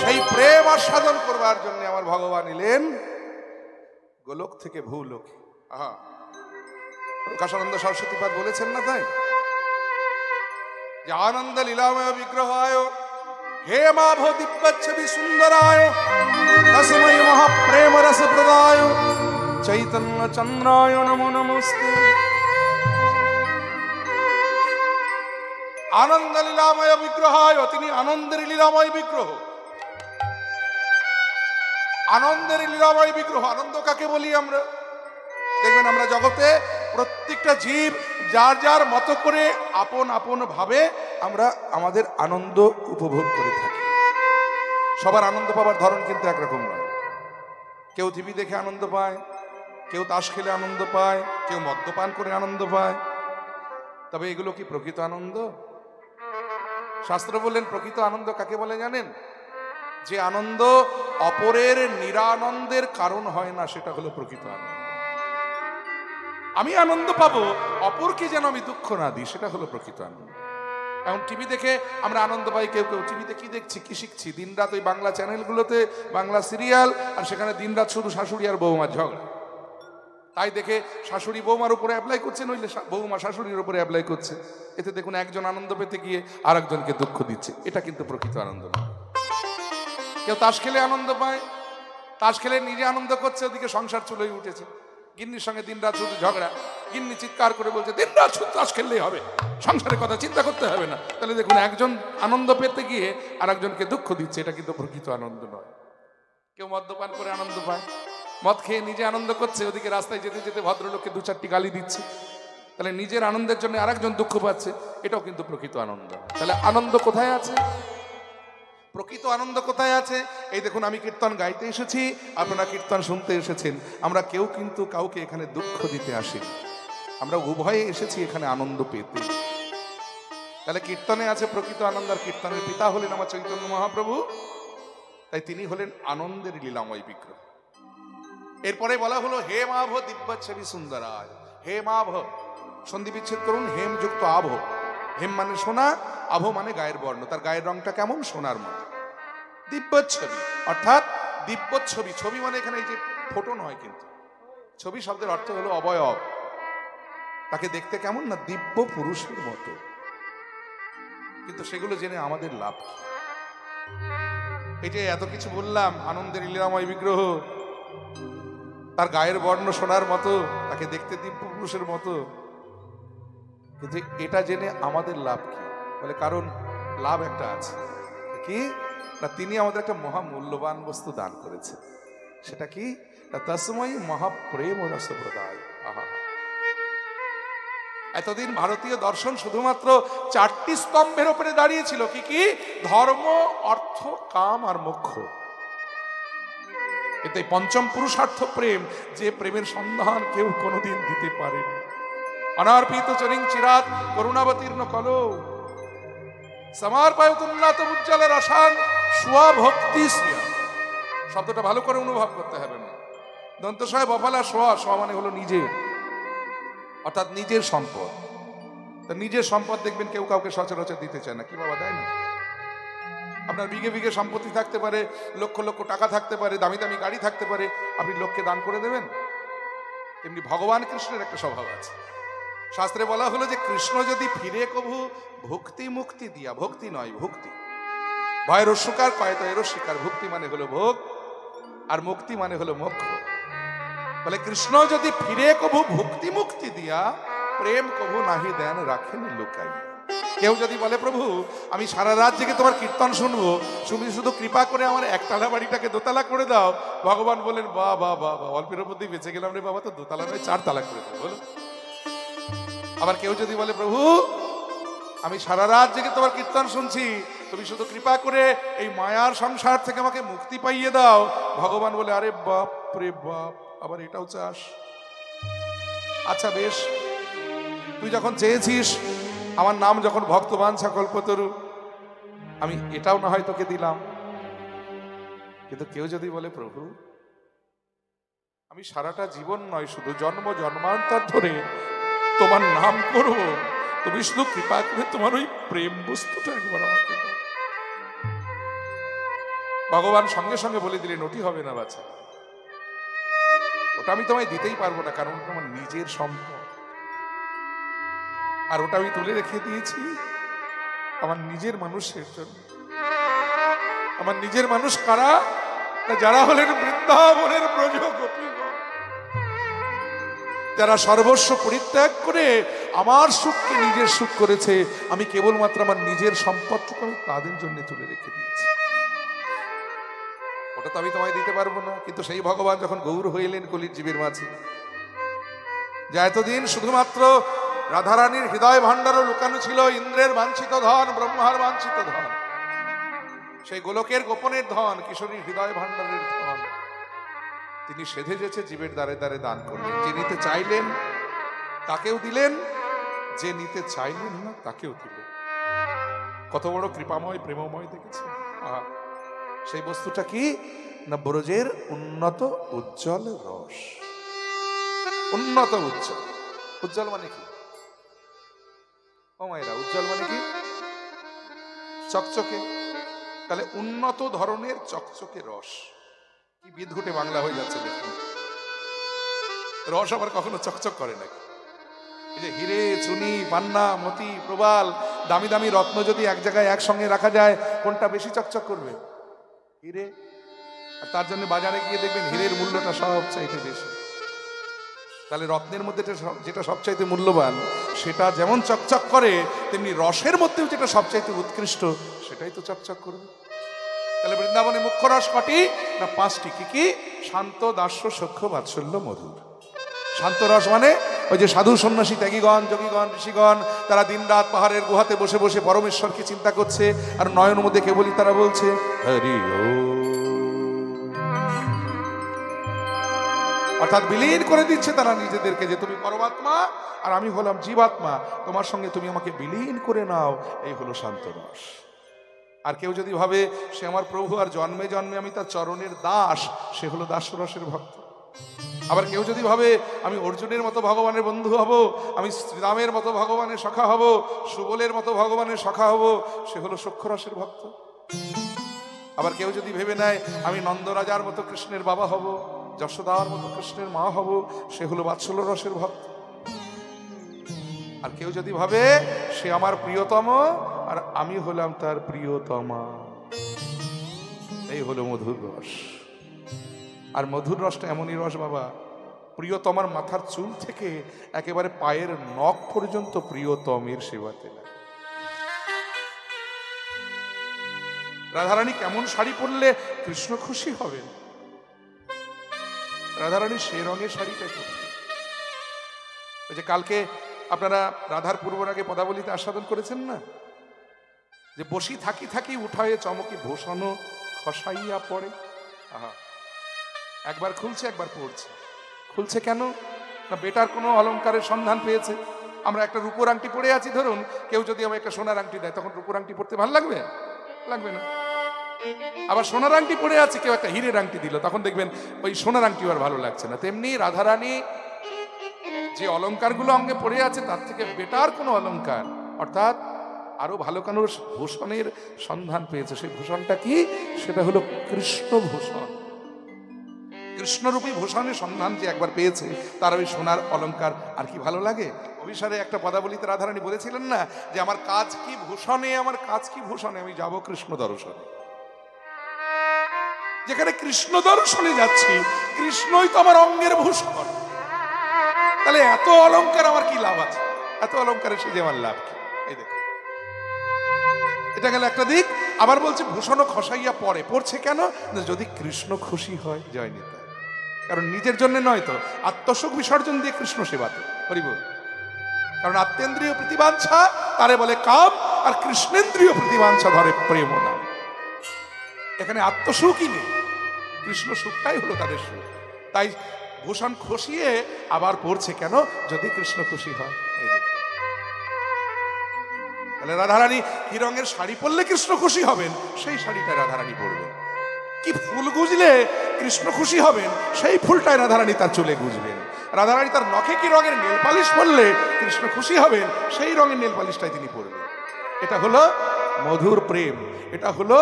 Speaker 1: সেই প্রেম আস্বাদন করবার জন্য আমার ভগবান এলেন গোলক থেকে ভূলোক। আহা, প্রকাশানন্দ সরস্বতীপাদ বলেছেন না তাই? যে আনন্দ লীলাময় বিগ্রহ আয় हे माभो दिव्यच्छवि सुंदराय तस्मै महाप्रेम रस प्रदाय चैतन्य चंद्राय नमो नमस्ते আনন্দ লীলাময় বিগ্রহায় তিনি আনন্দের লীলাময় বিগ্রহ আনন্দের লীলাময় বিগ্রহ আনন্দ কাকে বলি আমরা দেখবেন আমরা জগতে প্রত্যেকটা জীব যার যার মতো করে আপন আপন ভাবে আমরা আমাদের আনন্দ উপভোগ করে থাকি। সবার আনন্দ পাওয়ার ধরন কিন্তু একরকম নয়। কেউ টিভি দেখে আনন্দ পায়, কেউ তাস খেলে আনন্দ পায়, কেউ মদ্যপান করে আনন্দ পায়। তবে এগুলো কি প্রকৃত আনন্দ? শাস্ত্র বললেন, প্রকৃত আনন্দ কাকে বলে জানেন? যে আনন্দ অপরের নিরানন্দের কারণ হয় না, সেটা হলো প্রকৃত আনন্দ। আমি আনন্দ পাবো, অপরকে যেন আমি দুঃখ না দিই, সেটা হলো প্রকৃত আনন্দ। এখন টিভি দেখে আমরা আনন্দ পাই, কেউ কেউ টিভিতে কি দেখছি, কি শিখছি? দিনরাত ওই বাংলা চ্যানেলগুলোতে, বাংলা সিরিয়াল, আর সেখানে দিনরাত শুধু শাশুড়ি আর বৌমার ঝগড়া। তাই দেখে শাশুড়ি বৌমার উপরে অ্যাপ্লাই করছে, নইলে বৌমা শাশুড়ির উপরে অ্যাপ্লাই করছে। এতে দেখুন একজন আনন্দ পেতে গিয়ে আর একজনকে দুঃখ দিচ্ছে। এটা কিন্তু প্রকৃত আনন্দ নয় কেউ তাস খেলে আনন্দ পায়, তাস খেলে নিজে আনন্দ করছে, ওদিকে সংসার চলেই উঠেছে। গিন্নির সঙ্গে দিনরাত শুধু ঝগড়া। গিন্নি চিৎকার করে বলছে, দিনরাত শুধু তাস খেললেই হবে। সংসারের কথা চিন্তা করতে হবে না। তাহলে দেখুন, একজন আনন্দ পেতে গিয়ে আর একজনকে দুঃখ দিচ্ছে, এটা কিন্তু প্রকৃত আনন্দ নয়। কেউ মদ্যপান করে আনন্দ পায়। মদ খেয়ে নিজে আনন্দ করছে, ওদিকে রাস্তায় যেতে যেতে ভদ্রলোককে দু চারটি গালি দিচ্ছে। তাহলে নিজের আনন্দের জন্য আরেকজন দুঃখ পাচ্ছে, এটাও কিন্তু প্রকৃত আনন্দ। তাহলে আনন্দ কোথায় আছে? প্রকৃত আনন্দ কোথায় আছে? এই দেখুন, আমি কীর্তন গাইতে এসেছি, আপনারা কীর্তন শুনতে এসেছেন। আমরা কেউ কিন্তু কাউকে এখানে দুঃখ দিতে আসিনি। আমরা উভয়ে এসেছি এখানে আনন্দ পেতে। তাহলে কীর্তনে আছে প্রকৃত আনন্দ, আর কীর্তনের পিতা হলেন আমার চৈতন্য মহাপ্রভু। তাই তিনি হলেন আনন্দের লীলাময় বিগ্রহ। এরপরে বলা হলো, হে মাভ দিব্যচ্ছবি সুন্দরায়, হে মাভ সন্ধি বিচ্ছেদ করুন, হেম যুক্ত আভ হেম মানে সোনা, আভ মানে গায়ের বর্ণ। তার গায়ের রংটা কেমন? সোনার মতো। দিব্য ছবি। অর্থাৎ দিব্য ছবি। ছবি মানে এখানে এই যে ফোটো নয় কিন্তু। ছবি শব্দের অর্থ হলো অবয়ব। তাকে দেখতে কেমন? না দিব্য পুরুষের মতো। কিন্তু সেগুলো জেনে আমাদের লাভ কি? এই যে এত কিছু বললাম, আনন্দের লীলাময় বিগ্রহ। তার গায়ের বর্ণ সোনার মতো, তাকে দেখতে দিব্য পুরুষের মতো। কিন্তু এটা জেনে আমাদের লাভ কি? বলে, কারণ লাভ একটা আছে। কি? না, তিনি আমাদের একটা মহা মূল্যবান বস্তু দান করেছে সেটা কি? না, তসময় মহাপ্রেম ও রসপ্রদায়। আহা। এতদিন ভারতীয় দর্শন শুধুমাত্র চারটি স্তম্ভের উপরে দাঁড়িয়েছিল। কি কি? ধর্ম, অর্থ, কাম আর মোক্ষ। কিন্তু এই পঞ্চম পুরুষার্থ প্রেম। যে প্রেমের সন্ধান কেউ কোনোদিন দিতে পারেনি। অনার্পিত চরিং চিরাত করুণাবতীর্ণ কল সমার্পায়ত উন্নত উজ্জ্বল রসান স্বভক্তি শ্রিয়া শব্দটা ভালো করে অনুভব করতে হবে না। দন্তসয় বফালা সোয়া সোয়া মানে হলো নিজের। অর্থাৎ নিজের সম্পদ। তা নিজের সম্পদ দেখবেন কেউ কাউকে সচরাচর দিতে চায় না। কি বাবা দেয় না? আপনার বিঘে বিঘে সম্পত্তি থাকতে পারে, লক্ষ লক্ষ টাকা থাকতে পারে, দামি দামি গাড়ি থাকতে পারে। আপনি লোককে দান করে দেবেন? তেমনি ভগবান কৃষ্ণের একটা স্বভাব আছে। শাস্ত্রে বলা হলো যে কৃষ্ণ যদি ফিরে কভু, ভক্তি মুক্তি দিয়া, ভক্তি নয়, ভক্তি। ভয়ের অস্বীকার কয় তো এরও স্বীকার ভক্তি মানে হলো ভোগ, আর মুক্তি মানে হলো মোক্ষ। বলে কৃষ্ণ যদি ফিরে কভু, ভক্তি মুক্তি দিয়া, প্রেম কভু নাহি দেন, রাখেন লুকাই কেউ যদি বলে, প্রভু, আমি সারা রাত জেগে তোমার কীর্তন শুনব, তুমি শুধু কৃপা করে আমার একতলা বাড়িটাকে দোতলা করে দাও। ভগবান বলেন বা বা বা বা অল্পের মধ্যেই বেঁচে গেলাম রে বাবা, তো দোতলা নয় চার তালা করে দেবো বলো আবার কেউ যদি বলে, প্রভু, আমি সারা রাত জেগে তোমার কীর্তন শুনছি। তুমি শুধু কৃপা করে এই মায়ার সংসার থেকে আমাকে মুক্তি পাইয়ে দাও। ভগবান বলে, আরে বাপ রে বাপ, আবার এটাও চাস? আচ্ছা বেশ। তুই যখন চেয়েছিস, আমার নাম যখন ভক্তবান কল্পতরু আমি এটাও না হয় তোকে দিলাম। কিন্তু কেউ যদি বলে, প্রভু, আমি সারাটা জীবন নয়, শুধু জন্ম, জন্মান্তর ধরে তোমার নাম করব। তুমি শুধু কৃপা করে তোমার ওই প্রেম বস্তুটা একবার আমাকে ভগবান সঙ্গে সঙ্গে বলে দিলেন, ওটি হবে না বাচ্চা ওটা আমি তোমায় দিতেই পারব না, কারণ আমার নিজের সম্পদ। আর ওটা আমি তুলে রেখে দিয়েছি আমার নিজের মানুষের জন্য। আমার নিজের মানুষ কারা? যারা হলেন বৃন্দাবনের ব্রজ গোপীগণ যারা সর্বস্ব পরিত্যাগ করে আমার সুখকে নিজের সুখ করেছে, আমি কেবলমাত্র আমার নিজের সম্পদটুকু আমি তাদের জন্য তুলে রেখে দিয়েছি। ওটা তো আমি তোমায় দিতে পারব না, কিন্তু সেই ভগবান যখন গৌর হইলেন কলির জীবের মাঝে, যে এতদিন শুধুমাত্র রাধারানীর হৃদয় ভাণ্ডারও লুকানো ছিল, ইন্দ্রের বাঞ্ছিত ধন, ব্রহ্মার বাঞ্ছিত ধন, সেই গোলকের গোপনের ধন, কিশোরীর হৃদয় ভাণ্ডারের ধন। তিনি সেধে যেছে জীবের দ্বারে দ্বারে দান করলেন। যে নিতে চাইলেন তাকেও দিলেন। যে নিতে চাইলেন না তাকেও দিলেন। কত বড় কৃপাময় প্রেমময় দেখেছেন? আহা, সেই বস্তুটা কি? না ব্রজের উন্নত উজ্জ্বল রস। উন্নত উজ্জ্বল। উজ্জ্বল মানে কি? মায়েরা উজ্জ্বল মানে কি? চকচকে। তাহলে উন্নত ধরনের চকচকে রস। কি বাংলা হয়ে যাচ্ছে রস আবার কখনো চকচক করে নাকি? এই যে হিরে, চুনি, পান্না, মতি, প্রবাল, দামি দামি রত্ন যদি এক জায়গায় একসঙ্গে রাখা যায়, কোনটা বেশি চকচক করবে? হিরে? আর তার জন্য বাজারে গিয়ে দেখবেন হীরের মূল্যটা সব চাইতে বেশি। তাহলে রত্নের মধ্যে যেটা সবচাইতে মূল্যবান, সেটা যেমন চকচক করে, তেমনি রসের মধ্যেও যেটা সবচাইতে উৎকৃষ্ট, সেটাই তো চকচক করবে। তাহলে বৃন্দাবনে মুখ্য রস কটি? না পাঁচটি, কি কি? শান্ত, দাস্য সখ্য বাৎসল্য, মধুর। শান্ত রস মানে ওই যে সাধু, সন্ন্যাসী, ত্যাগীগণ, যোগীগণ, ঋষিগণ, তারা দিনরাত পাহাড়ের গুহাতে বসে বসে পরমেশ্বরকে চিন্তা করছে, আর নয়ন মধ্যে কেবলই তারা বলছে, হরি অর্থাৎ বিলীন করে দিচ্ছে তারা নিজেদেরকে যে তুমি পরমাত্মা, আর আমি হলাম জীবাত্মা, তোমার সঙ্গে তুমি আমাকে বিলীন করে নাও, এই হলো শান্ত রস। আর কেউ যদি ভাবে সে আমার প্রভু আর জন্মে জন্মে আমি তার চরণের দাস, সে হলো দাসরসের ভক্ত। আবার কেউ যদি ভাবে আমি অর্জুনের মতো ভগবানের বন্ধু হব, আমি শ্রীরামের মতো ভগবানের সখা হব, সুবলের মতো ভগবানের সখা হব, সে হলো সক্ষরসের ভক্ত। আবার কেউ যদি ভেবে নেয় আমি নন্দরাজার মতো কৃষ্ণের বাবা হব, যশোদার মতো কৃষ্ণের মা হব, সে হলো বাৎসল্য রসের ভক্ত। আর কেউ যদি ভাবে সে আমার প্রিয়তম, আর আমি হলাম তার প্রিয়তমা। এই হলো মধুর রস। আর মধুর রসটা এমনই রস বাবা, প্রিয়তমার মাথার চুল থেকে একেবারে পায়ের নখ পর্যন্ত প্রিয়তমের সেবাতে রাধারানী কেমন শাড়ি পরলে কৃষ্ণ খুশি হবেন? রাধারানী সে রঙের শাড়িটাই পরতেন ওই যে কালকে আপনারা রাধার পূর্বরাগে পদাবলিতে আস্বাদন করেছেন না? যে বসি থাকি থাকি উঠায়ে চমকি ভূষণ খসাইয়া পড়ে। আহা, একবার খুলছে, একবার পড়ছে। খুলছে কেন? না, বেটার কোনো অলংকারের সন্ধান পেয়েছে। আমরা একটা রূপোর আংটি পরে আছি, ধরুন। কেউ যদি আমার একটা সোনার আংটি দেয়, তখন রূপোর আংটি পড়তে ভালো লাগবে? লাগবে না। আবার সোনার আংটি পরে আছে, কেউ একটা হীরের আংটি দিল, তখন দেখবেন ওই সোনার আংটি আর ভালো লাগছে না। তেমনি রাধারানী যে অলংকারগুলো অঙ্গে পড়ে আছে, তার থেকে বেটার কোনো অলঙ্কার? অর্থাৎ আরও ভালো কোনো ভূষণের সন্ধান পেয়েছে? সেই ভূষণটা কি? সেটা হলো কৃষ্ণ ভূষণ। কৃষ্ণরূপী ভূষণের সন্ধান যে একবার পেয়েছে, তার ওই সোনার অলঙ্কার আর কি ভালো লাগে? অভিসারে একটা পদাবলিতে রাধারানী বলেছিলেন না যে, আমার কাজ কি ভূষণে, আমার কাজ কি ভূষণে? আমি যাব কৃষ্ণ দর্শনে। যেখানে কৃষ্ণ দর্শনে যাচ্ছি, কৃষ্ণই তো আমার অঙ্গের ভূষণ। তাহলে এত অলংকার আমার কি লাভ আছে? এত অলংকারে সে যে আমার লাভ কি? এই দেখো। এটা গেল একটা দিক। আবার বলছে, ভূষণ খসাইয়া পড়ে পড়ছে কেন? যদি কৃষ্ণ খুশি হয়, জয় নিতাই কারণ নিজের জন্য নয় তো, আত্মসুখ বিসর্জন দিয়ে কৃষ্ণ সেবাতে হরিব কারণ আত্মেন্দ্রীয় প্রতিবাঞ্ছা, তারে বলে কাম, আর কৃষ্ণেন্দ্রীয় প্রতিবাঞ্ছা ধরে প্রেম নাম। এখানে আত্মসুখই নেই। কৃষ্ণ সুখটাই হলো তাদের সুখ। তাই ভূষণ খসিয়ে আবার পড়ছে কেন? যদি কৃষ্ণ খুশি হয়। তাহলে রাধারানী, কি রঙের শাড়ি পরলে কৃষ্ণ খুশি হবেন? সেই শাড়িটা রাধারানী পরবেন। কি ফুল গুজলে কৃষ্ণ খুশি হবেন? সেই ফুলটাই রাধারানী তার চুলে গুজবেন। রাধারানী তার নখে কি রঙের নেল পালিশ পরলে কৃষ্ণ খুশি হবেন? সেই রঙের নেল পালিশটাই তিনি পরবেন। এটা হলো মধুর প্রেম। এটা হলো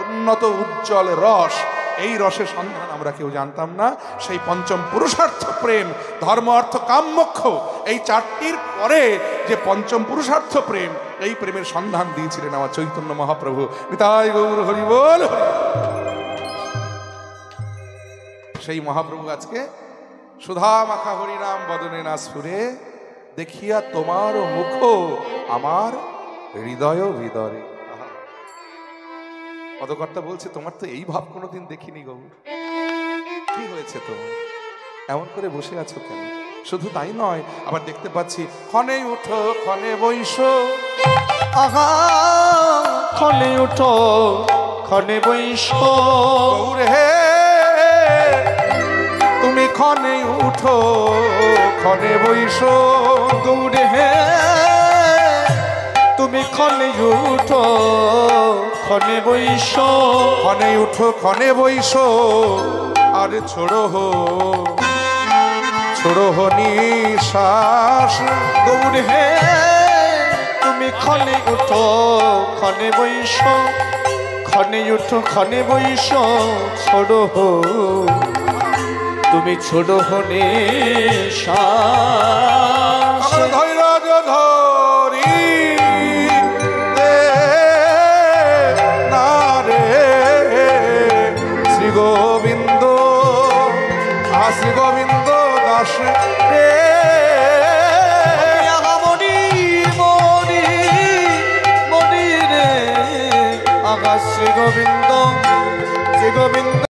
Speaker 1: উন্নত উজ্জ্বল রস। এই রসের সন্ধান আমরা কেউ জানতাম না। সেই পঞ্চম পুরুষার্থ প্রেম, ধর্ম, অর্থ, কাম, মোক্ষ, এই চারটির পরে যে পঞ্চম পুরুষার্থ প্রেম, এই প্রেমের সন্ধান দিয়েছিলেন আমার চৈতন্য মহাপ্রভু। নিতাই গৌর, হরি বল সেই মহাপ্রভু আজকে সুধা মাখা হরিনাম বদনে না সুরে দেখিয়া তোমার মুখ আমার হৃদয় হৃদয়ে। পদকর্তা বলছে তোমার তো এই ভাব কোনোদিন দেখিনি গৌর কি হয়েছে তোমার? এমন করে বসে আছো কেন? শুধু তাই নয় আবার দেখতে পাচ্ছি ক্ষণে উঠো ক্ষণে বৈশ
Speaker 2: খনে উঠো ক্ষণে বৈশ
Speaker 1: হে তুমি ক্ষণে উঠো ক্ষণে বৈশ
Speaker 2: গৌরে হে তুমি খনে উঠো খনে বৈশ।
Speaker 1: ক্ষণে উঠো ক্ষণে বৈশ। আরে ছোড়ো হো ছোড়ো হো নিশ্বাস।
Speaker 2: গৌরে হে তুমি খনে উঠো খনে বৈশ। খনে উঠো খনে বৈশ ছোড়ো হো। তুমি ছোড়ো হনে শ্বাস গোবিন্দ শ্রী গোবিন্দ